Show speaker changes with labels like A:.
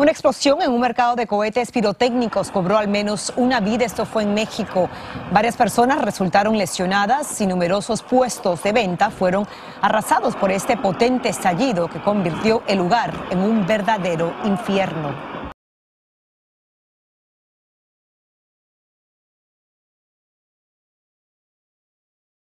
A: Una explosión en un mercado de cohetes pirotécnicos cobró al menos una vida. Esto fue en México. Varias personas resultaron lesionadas y numerosos puestos de venta fueron arrasados por este potente estallido que convirtió el lugar en un verdadero infierno.